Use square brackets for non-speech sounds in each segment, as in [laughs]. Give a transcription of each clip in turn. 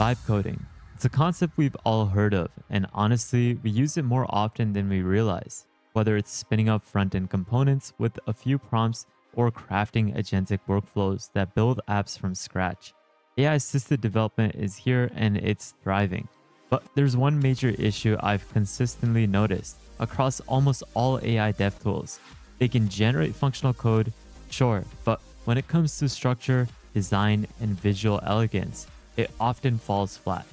Vibe coding. It's a concept we've all heard of, and honestly, we use it more often than we realize. Whether it's spinning up front end components with a few prompts or crafting agentic workflows that build apps from scratch. AI assisted development is here and it's thriving. But there's one major issue I've consistently noticed across almost all AI dev tools. They can generate functional code, sure, but when it comes to structure, design, and visual elegance, it often falls flat.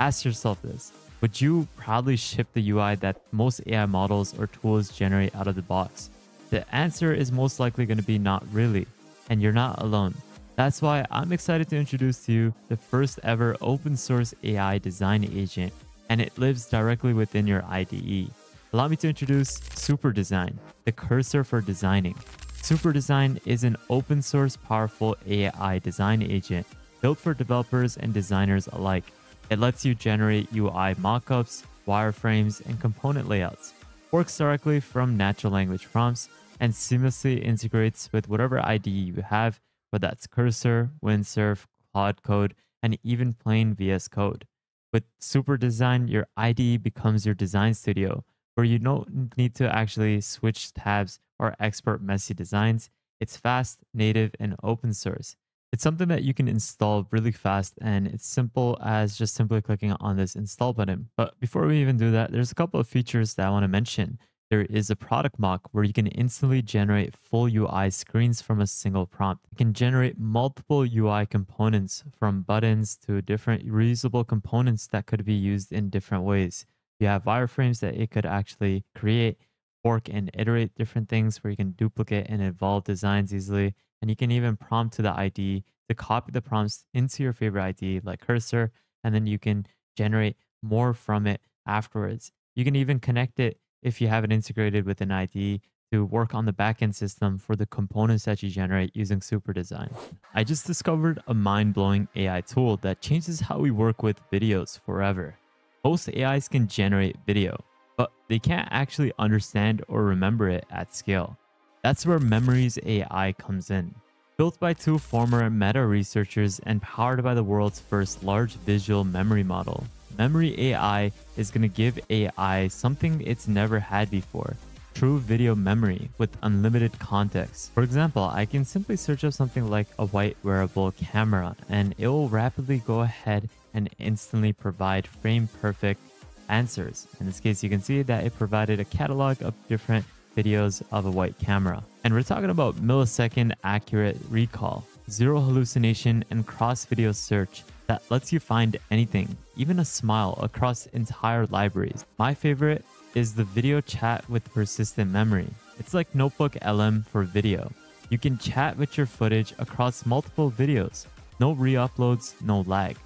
Ask yourself this Would you proudly ship the UI that most AI models or tools generate out of the box? The answer is most likely going to be not really, and you're not alone. That's why I'm excited to introduce to you the first ever open source AI design agent, and it lives directly within your IDE. Allow me to introduce Super Design, the cursor for designing. Super Design is an open source powerful AI design agent built for developers and designers alike. It lets you generate UI mockups, wireframes, and component layouts. Works directly from natural language prompts and seamlessly integrates with whatever IDE you have, whether that's Cursor, Windsurf, Claude Code, and even plain VS Code. With Super Design, your IDE becomes your design studio, where you don't need to actually switch tabs or export messy designs. It's fast, native, and open source. It's something that you can install really fast and it's simple as just simply clicking on this install button. But before we even do that, there's a couple of features that I want to mention. There is a product mock where you can instantly generate full UI screens from a single prompt. You can generate multiple UI components from buttons to different reusable components that could be used in different ways. You have wireframes that it could actually create, fork and iterate different things where you can duplicate and evolve designs easily and you can even prompt to the ID to copy the prompts into your favorite ID like Cursor, and then you can generate more from it afterwards. You can even connect it if you have it integrated with an ID to work on the backend system for the components that you generate using Super Design. I just discovered a mind-blowing AI tool that changes how we work with videos forever. Most AIs can generate video, but they can't actually understand or remember it at scale. That's where Memories AI comes in. Built by two former Meta researchers and powered by the world's first large visual memory model, Memory AI is going to give AI something it's never had before true video memory with unlimited context. For example, I can simply search up something like a white wearable camera and it will rapidly go ahead and instantly provide frame perfect answers. In this case, you can see that it provided a catalog of different videos of a white camera. And we're talking about millisecond accurate recall, zero hallucination, and cross video search that lets you find anything, even a smile, across entire libraries. My favorite is the video chat with persistent memory. It's like Notebook LM for video. You can chat with your footage across multiple videos. No re-uploads, no lag.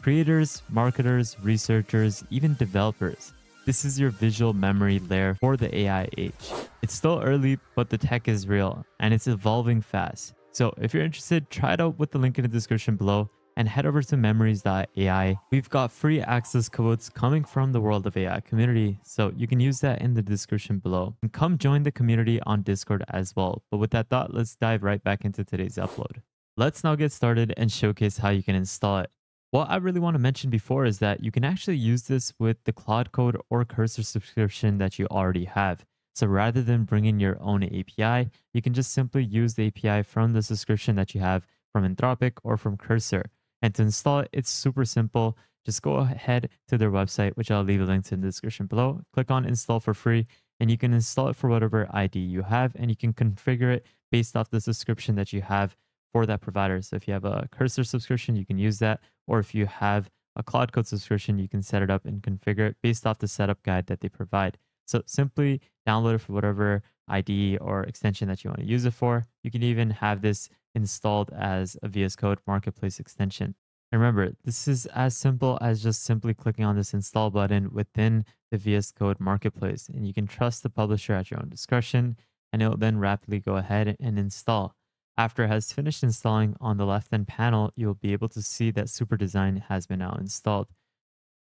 Creators, marketers, researchers, even developers this is your visual memory layer for the AI age. It's still early, but the tech is real and it's evolving fast. So if you're interested, try it out with the link in the description below and head over to memories.ai. We've got free access codes coming from the World of AI community, so you can use that in the description below. And come join the community on Discord as well. But with that thought, let's dive right back into today's upload. Let's now get started and showcase how you can install it. What I really want to mention before is that you can actually use this with the Claude Code or Cursor subscription that you already have. So rather than bringing your own API, you can just simply use the API from the subscription that you have from Anthropic or from Cursor. And to install it, it's super simple. Just go ahead to their website, which I'll leave a link to in the description below. Click on install for free, and you can install it for whatever ID you have, and you can configure it based off the subscription that you have for that provider. So if you have a Cursor subscription, you can use that. Or if you have a Claude Code subscription, you can set it up and configure it based off the setup guide that they provide. So simply download it for whatever IDE or extension that you want to use it for. You can even have this installed as a VS Code marketplace extension. And remember, this is as simple as just simply clicking on this install button within the VS Code marketplace. And you can trust the publisher at your own discretion, and it will then rapidly go ahead and install. After it has finished installing on the left-hand panel, you'll be able to see that Super Design has been now installed.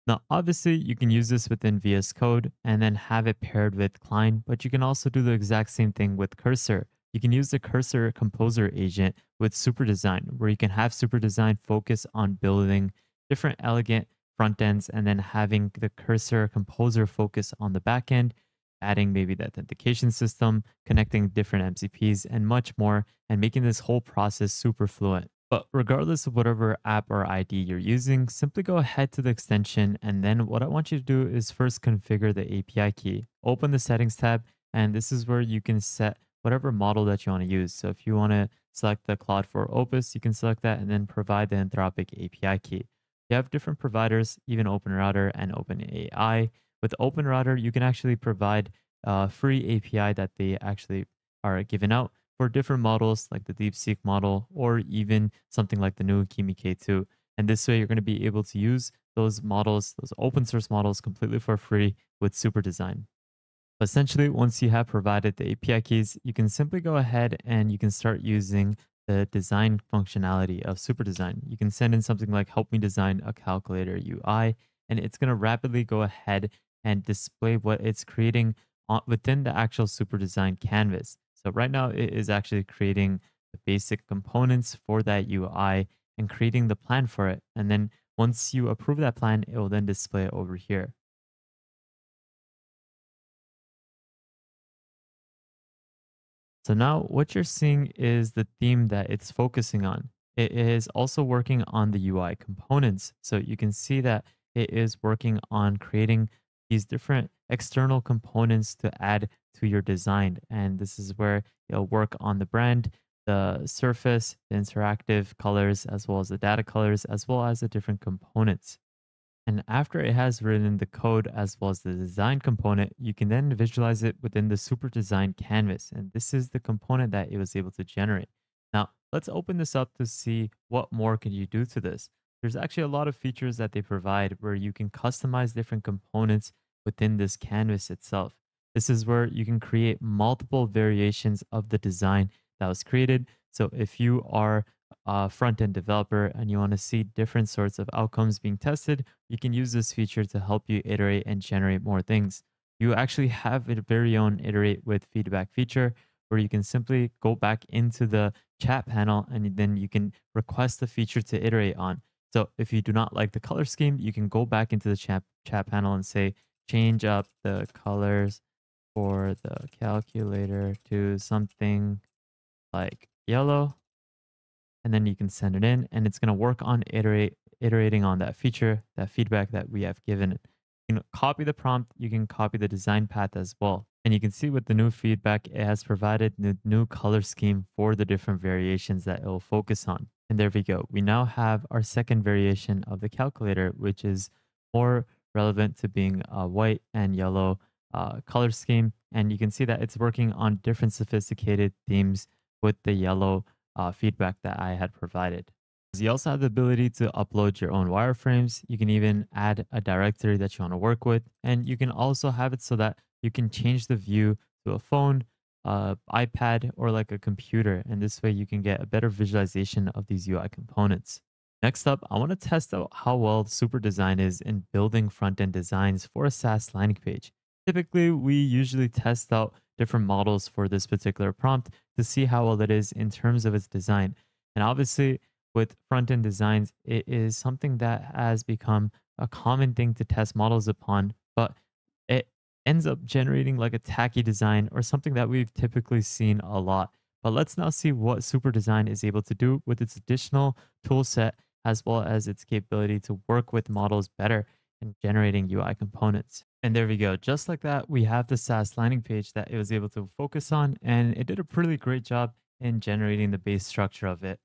Now, obviously, you can use this within VS Code and then have it paired with Cline, but you can also do the exact same thing with Cursor. You can use the Cursor Composer agent with Super Design, where you can have Super Design focus on building different elegant front ends and then having the cursor composer focus on the back end, adding maybe the authentication system, connecting different MCPs, and much more, and making this whole process super fluent. But regardless of whatever app or ID you're using, simply go ahead to the extension. And then what I want you to do is first configure the API key. Open the settings tab, and this is where you can set whatever model that you want to use. So if you want to select the Claude 4 Opus, you can select that and then provide the Anthropic API key. You have different providers, even OpenRouter and OpenAI. With OpenRouter, you can actually provide uh, a free API that they actually are giving out for different models like the DeepSeek model or even something like the new Kimi K2. And this way, you're going to be able to use those models, those open source models, completely for free with Super Design. Essentially, once you have provided the API keys, you can simply go ahead and you can start using the design functionality of Super Design. You can send in something like help me design a calculator UI, and it's going to rapidly go ahead and display what it's creating within the actual Super Design canvas. So right now it is actually creating the basic components for that UI and creating the plan for it. And then once you approve that plan, it will then display it over here. So now what you're seeing is the theme that it's focusing on. It is also working on the UI components. So you can see that it is working on creating these different external components to add to your design. And this is where you'll work on the brand, the surface, the interactive colors, as well as the data colors, as well as the different components. And after it has written the code as well as the design component, you can then visualize it within the super design canvas. And this is the component that it was able to generate. Now, let's open this up to see what more can you do to this. There's actually a lot of features that they provide where you can customize different components within this canvas itself. This is where you can create multiple variations of the design that was created. So if you are a front end developer and you want to see different sorts of outcomes being tested, you can use this feature to help you iterate and generate more things. You actually have a very own iterate with feedback feature where you can simply go back into the chat panel and then you can request the feature to iterate on. So if you do not like the color scheme, you can go back into the chat, chat panel and say, change up the colors for the calculator to something like yellow and then you can send it in and it's going to work on iterate iterating on that feature that feedback that we have given you can copy the prompt you can copy the design path as well and you can see with the new feedback it has provided the new color scheme for the different variations that it will focus on. And there we go. We now have our second variation of the calculator which is more relevant to being a white and yellow uh, color scheme and you can see that it's working on different sophisticated themes with the yellow uh, feedback that I had provided. You also have the ability to upload your own wireframes. You can even add a directory that you want to work with. And you can also have it so that you can change the view to a phone, uh, iPad, or like a computer. And this way you can get a better visualization of these UI components. Next up, I want to test out how well Super Design is in building front-end designs for a SaaS landing page. Typically, we usually test out different models for this particular prompt to see how well it is in terms of its design. And obviously, with front end designs, it is something that has become a common thing to test models upon, but it ends up generating like a tacky design or something that we've typically seen a lot. But let's now see what Super Design is able to do with its additional tool set as well as its capability to work with models better in generating UI components. And there we go. Just like that, we have the SaaS landing page that it was able to focus on, and it did a pretty great job in generating the base structure of it.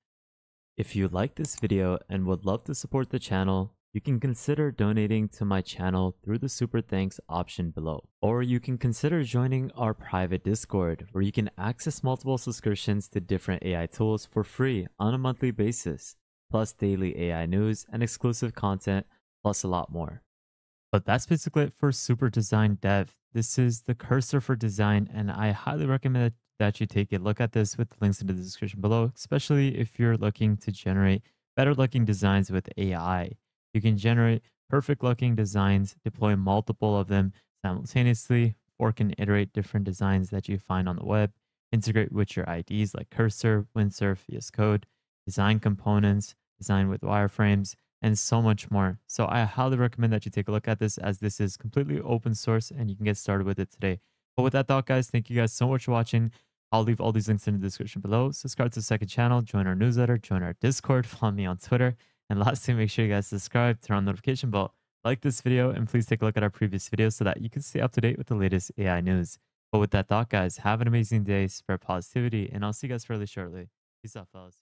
If you like this video and would love to support the channel, you can consider donating to my channel through the super thanks option below. Or you can consider joining our private Discord where you can access multiple subscriptions to different AI tools for free on a monthly basis, plus daily AI news and exclusive content, plus a lot more. But that's basically it for Super Design Dev. This is the cursor for design, and I highly recommend that you take a look at this with links in the description below, especially if you're looking to generate better looking designs with AI. You can generate perfect looking designs, deploy multiple of them simultaneously, or can iterate different designs that you find on the web, integrate with your IDs like Cursor, Windsurf, VS Code, design components, design with wireframes, and so much more. So I highly recommend that you take a look at this as this is completely open source and you can get started with it today. But with that thought, guys, thank you guys so much for watching. I'll leave all these links in the description below. Subscribe to the second channel, join our newsletter, join our Discord, [laughs] follow me on Twitter. And lastly, make sure you guys subscribe, turn on notification bell, like this video, and please take a look at our previous videos so that you can stay up to date with the latest AI news. But with that thought, guys, have an amazing day, spread positivity, and I'll see you guys fairly shortly. Peace out, fellas.